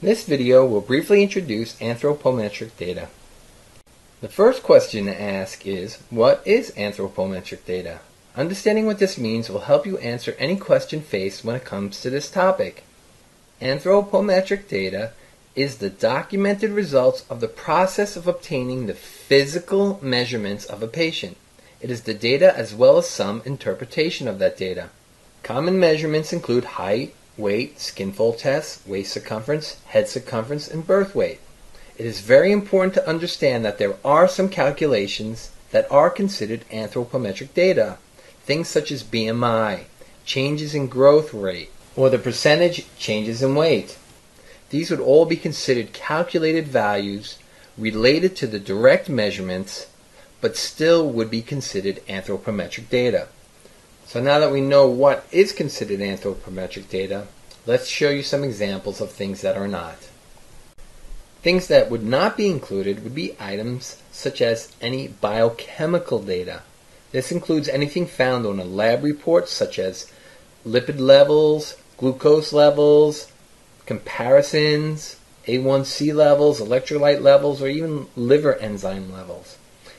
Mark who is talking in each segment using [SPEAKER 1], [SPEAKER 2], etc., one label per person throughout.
[SPEAKER 1] This video will briefly introduce anthropometric data. The first question to ask is, what is anthropometric data? Understanding what this means will help you answer any question faced when it comes to this topic. Anthropometric data is the documented results of the process of obtaining the physical measurements of a patient. It is the data as well as some interpretation of that data. Common measurements include height, weight, skin fold tests, waist circumference, head circumference, and birth weight. It is very important to understand that there are some calculations that are considered anthropometric data. Things such as BMI, changes in growth rate, or the percentage changes in weight. These would all be considered calculated values related to the direct measurements, but still would be considered anthropometric data. So now that we know what is considered anthropometric data, let's show you some examples of things that are not. Things that would not be included would be items such as any biochemical data. This includes anything found on a lab report such as lipid levels, glucose levels, comparisons, A1C levels, electrolyte levels, or even liver enzyme levels.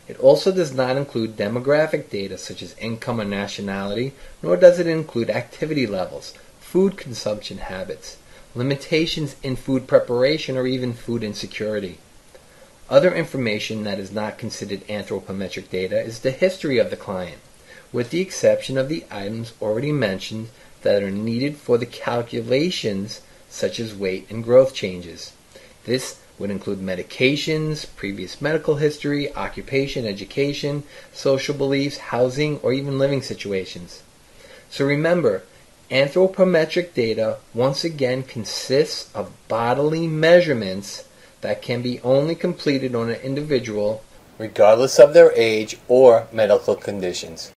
[SPEAKER 1] It also does not include demographic data such as income or nationality, nor does it include activity levels, food consumption habits, limitations in food preparation, or even food insecurity. Other information that is not considered anthropometric data is the history of the client, with the exception of the items already mentioned that are needed for the calculations such as weight and growth changes. This would include medications, previous medical history, occupation, education, social beliefs, housing, or even living situations. So remember, anthropometric data once again consists of bodily measurements that can be only completed on an individual regardless of their age or medical conditions.